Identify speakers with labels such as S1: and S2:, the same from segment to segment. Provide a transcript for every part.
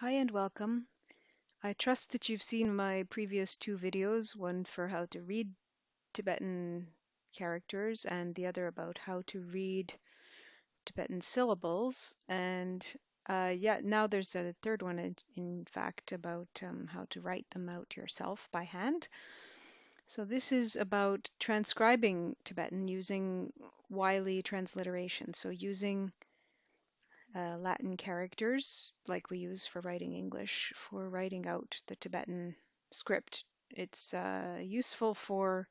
S1: Hi and welcome. I trust that you've seen my previous two videos, one for how to read Tibetan characters and the other about how to read Tibetan syllables. And uh, yeah, now there's a third one, in, fact, about um, how to write them out yourself by hand. So this is about transcribing Tibetan using Wylie transliteration. So using uh, Latin characters like we use for writing English for writing out the Tibetan script. It's uh, useful for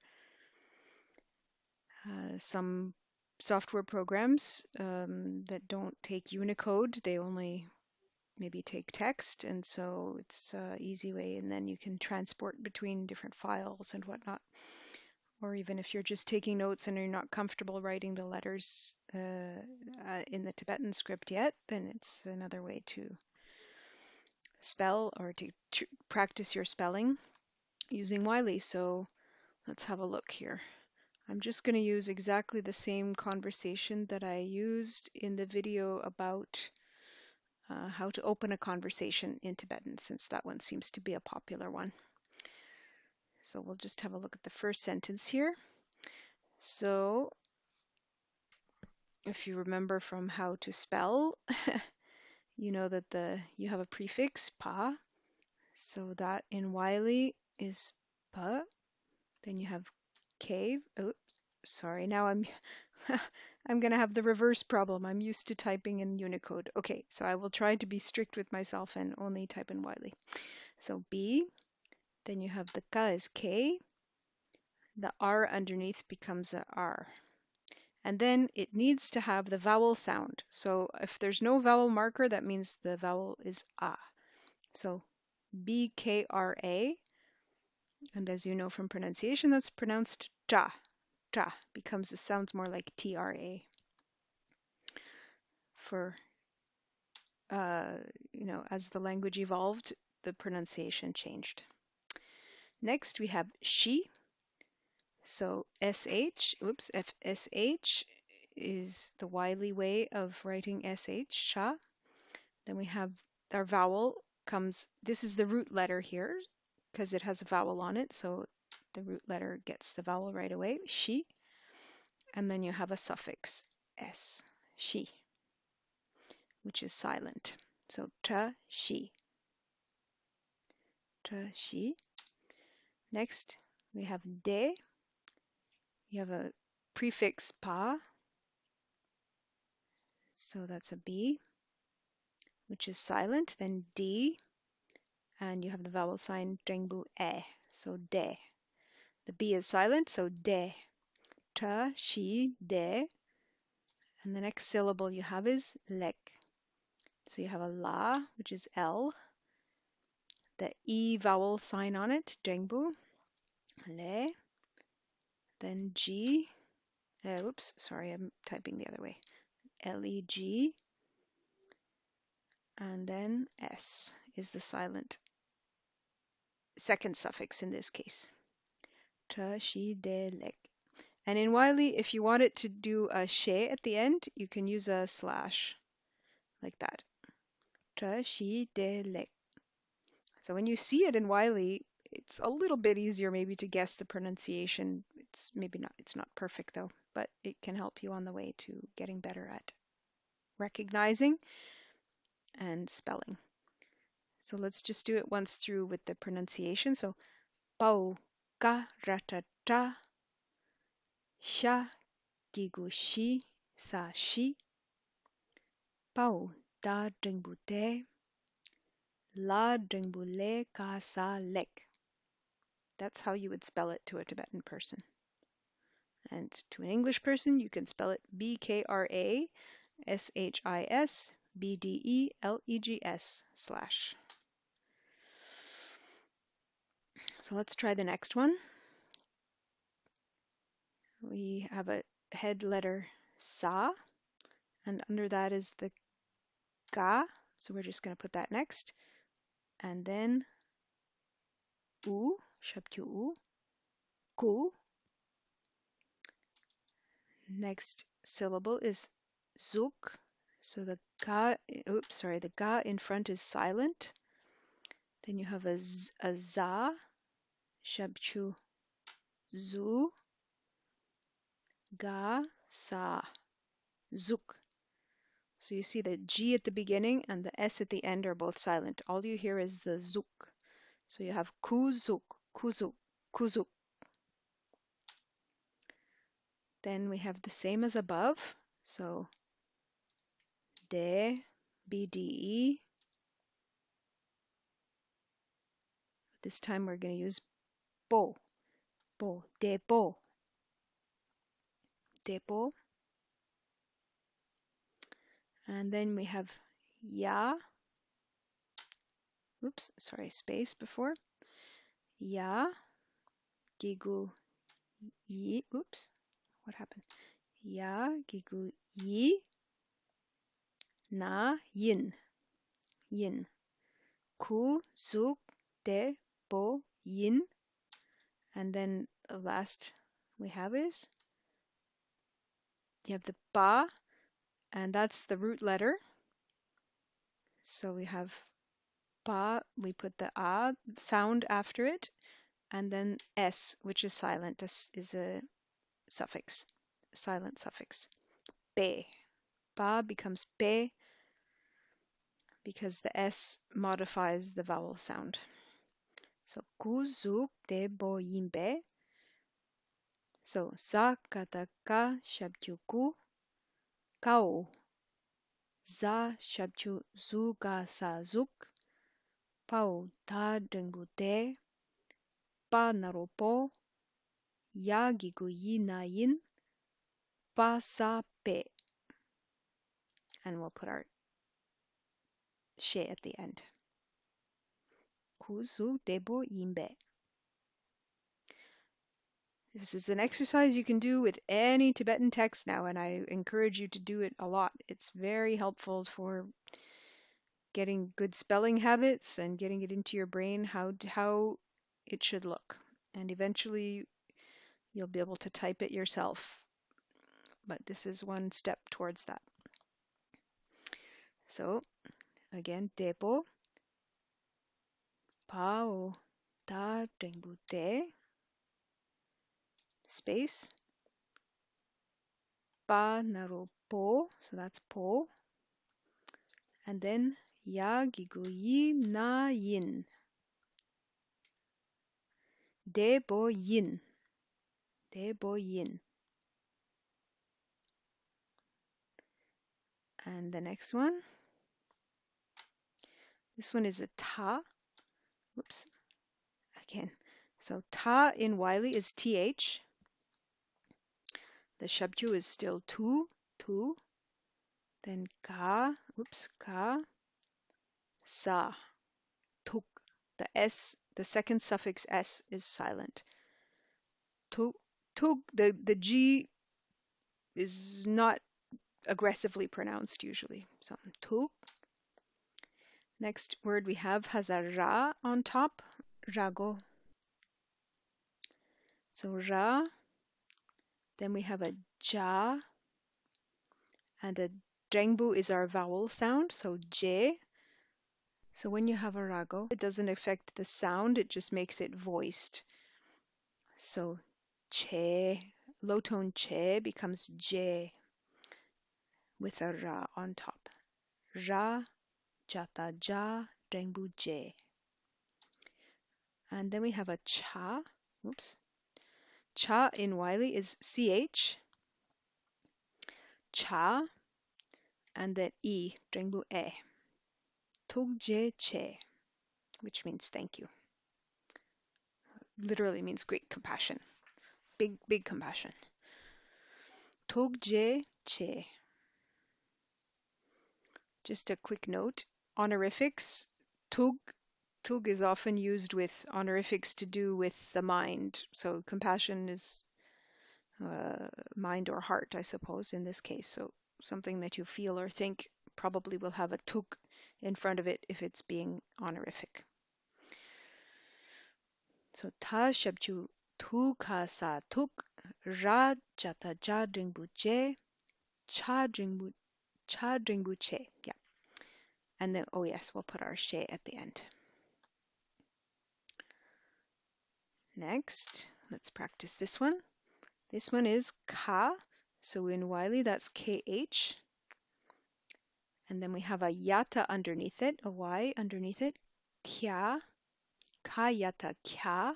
S1: uh, some software programs um, that don't take Unicode. They only maybe take text, and so it's an easy way. And then you can transport between different files and whatnot or even if you're just taking notes and you're not comfortable writing the letters uh, uh, in the Tibetan script yet, then it's another way to spell or to practice your spelling using Wylie. So let's have a look here. I'm just going to use exactly the same conversation that I used in the video about uh, how to open a conversation in Tibetan, since that one seems to be a popular one. So we'll just have a look at the first sentence here. So if you remember from how to spell, you know that the you have a prefix pa. So that in Wylie is pa. Then you have cave. Oh, sorry. Now I'm I'm going to have the reverse problem. I'm used to typing in Unicode. Okay, so I will try to be strict with myself and only type in Wylie. So B, then you have the ka is K, the R underneath becomes a R. And then it needs to have the vowel sound. So if there's no vowel marker, that means the vowel is A. So B-K-R-A. And as you know from pronunciation, that's pronounced ja. Ja becomes, it sounds more like T-R-A. For, uh, you know, as the language evolved, the pronunciation changed. Next, we have she. So SH, oops, FSH is the Wylie way of writing SH, sha. Then we have our vowel comes, this is the root letter here because it has a vowel on it. So the root letter gets the vowel right away, she. And then you have a suffix, s, she, which is silent. So ta, she. Ta, she. Next, we have de, you have a prefix pa, so that's a B, which is silent, then D, and you have the vowel sign drengbu e, so de. The B is silent, so de. Ta, she, de. And the next syllable you have is lek. So you have a la, which is L, the E vowel sign on it, drengbu, le, then G, uh, whoops, sorry, I'm typing the other way. L-E-G, and then S is the silent second suffix in this case. And in Wylie, if you want it to do a she at the end, you can use a slash like that. Ta, shi, de, lek. So when you see it in Wylie, it's a little bit easier maybe to guess the pronunciation. It's maybe not, it's not perfect though, but it can help you on the way to getting better at recognizing and spelling. So let's just do it once through with the pronunciation. So pau ka ratata sha gigushi sa shi pau da dringbute la dringbule ka lek. That's how you would spell it to a Tibetan person. And to an English person, you can spell it B K R A S H I S B D E L E G S slash. So let's try the next one. We have a head letter Sa, and under that is the Ga, so we're just going to put that next. And then U, Shabtu U, Ku. Next syllable is Zuk. So the Ga, oops, sorry, the Ga in front is silent. Then you have a, z, a za, shabchu, zu, ga, sa, zuk. So you see the G at the beginning and the S at the end are both silent. All you hear is the zuk. So you have kuzuk, kuzuk, kuzuk. Then we have the same as above. So de, BDE. This time we're going to use bo, bo, debo, debo. And then we have ya. Oops, sorry, space before. Ya, gigu, yi. Oops, what happened? Ya, gigu, yi. Na, yin, yin. Ku, zuk, de, bo, yin. And then the last we have is you have the ba and that's the root letter. So we have ba, we put the a sound after it, and then s, which is silent. This is a suffix, silent suffix. Be. Ba becomes be because the s modifies the vowel sound. So kuzuk de bo yimbe. So sa kataka shabjuku Kao. Za shabchu zu ga sa zuk pao ta dengu de. Pa naropo ya gigu yi na yin. Pa sa pe. And we'll put our she at the end. Kuzu debo yimbe This is an exercise you can do with any Tibetan text now, and I encourage you to do it a lot. It's very helpful for getting good spelling habits and getting it into your brain how how it should look. And eventually you'll be able to type it yourself. But this is one step towards that. So again, depo, pao, ta, te space. Ba naro po, so that's po, and then ya gigu yi na yin, de bo yin, de bo yin. And the next one, this one is a ta, whoops, again. So ta in Wylie is th, the shabju is still tu, tu. Then ka, oops, ka, sa, tuk. The s, the second suffix s is silent. Tuk, tuk. The the g is not aggressively pronounced usually. So tuk. Next word we have has a ra on top, rago. So ra then we have a ja, and a drengbu is our vowel sound, so j. So when you have a rago, it doesn't affect the sound, it just makes it voiced. So che, low tone che becomes j with a ra on top. Ra, jata ja, drengbu j. And then we have a cha, oops, Cha in Wylie is CH, cha, and then E, Drengbu E. Togje che, which means thank you. Literally means great compassion. Big, big compassion. Togje che. Just a quick note honorifics. Tug Tug is often used with honorifics to do with the mind. So compassion is uh, mind or heart, I suppose, in this case. So something that you feel or think probably will have a tug in front of it if it's being honorific. So ta shabju tu sa tuk ra jata ja dringbu je cha dringbu cha dringbu che. Yeah. And then, oh yes, we'll put our she at the end. Next, let's practice this one. This one is ka. So in Wylie, that's KH. And then we have a yata underneath it, a Y underneath it. Kya. Ka yata kya.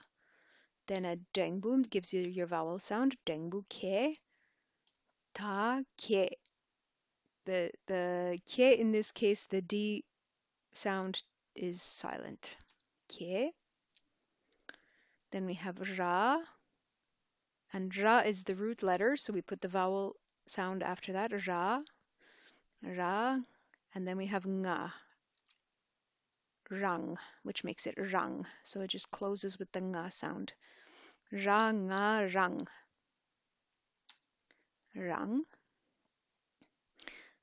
S1: Then a dengbu gives you your vowel sound. Dengbu ke. Ta ke. The, the ke in this case, the D sound is silent. Ke. Then we have ra, and ra is the root letter, so we put the vowel sound after that, ra, ra, and then we have nga, rang, which makes it rang, so it just closes with the nga sound. Ra, nga, rang, rang.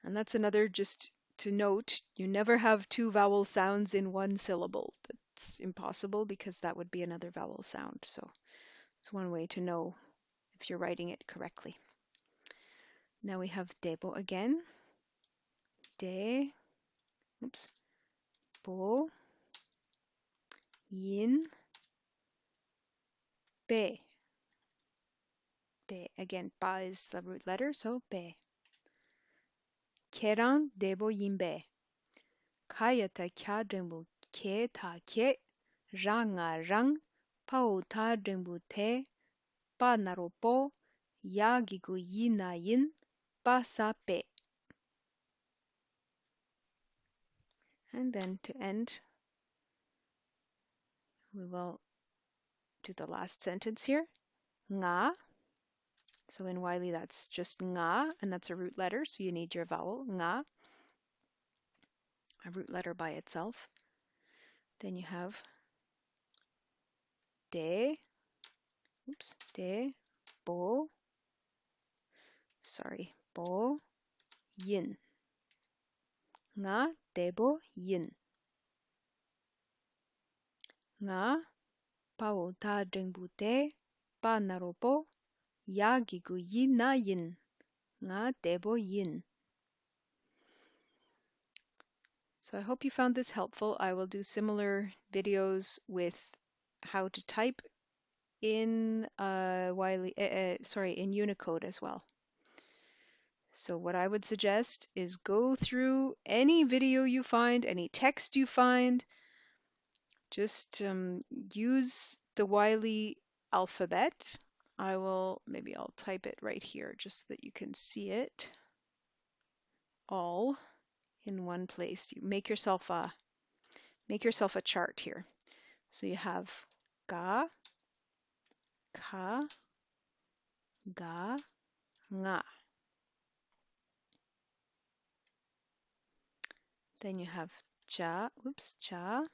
S1: And that's another just to note, you never have two vowel sounds in one syllable it's impossible because that would be another vowel sound. So it's one way to know if you're writing it correctly. Now we have debo again. De, oops, bo, yin, be. Be. Again, ba is the root letter, so be. Keran debo yin be. Kayata kya debo ke ta ke, ra nga rang, pa u ta rinbu te, pa naro po, ya yi na yin, pa sa pe. And then to end, we will do the last sentence here. Nga. So in Wylie, that's just nga, and that's a root letter, so you need your vowel, nga, a root letter by itself. Then you have de, oops, de, bo, sorry, bo, yin. Nga debo yin. Nga pao ta dengbu te pa naropo ya gigu yin na yin. Nga debo yin. So I hope you found this helpful. I will do similar videos with how to type in uh, Wylie, uh, sorry, in Unicode as well. So what I would suggest is go through any video you find, any text you find, just um, use the Wylie alphabet. I will, maybe I'll type it right here just so that you can see it all in one place. You make yourself a make yourself a chart here. So you have ga, ka, ga, nga. Then you have cha, oops, cha,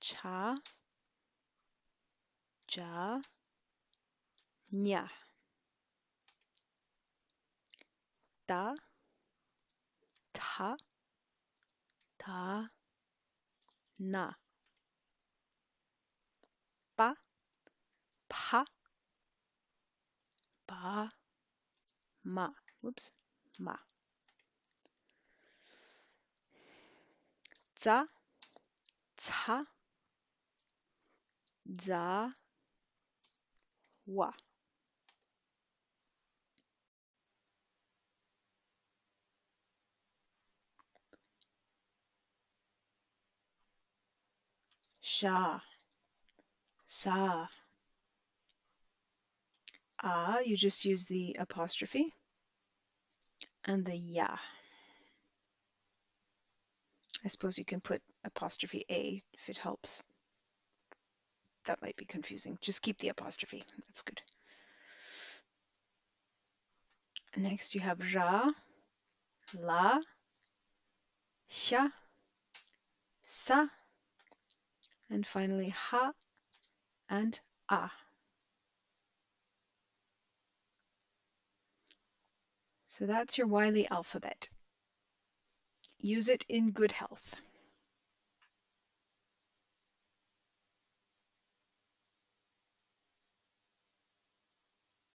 S1: cha, ja, nya. Da, ta, ta, na. Ba, pa, ba, ma. Whoops, ma. Za, ca, za, wa. Sha, sa. Ah, you just use the apostrophe and the ya. I suppose you can put apostrophe A if it helps. That might be confusing. Just keep the apostrophe. That's good. Next you have ra, la, sha, sa, and finally ha and ah. So that's your Wylie alphabet. Use it in good health.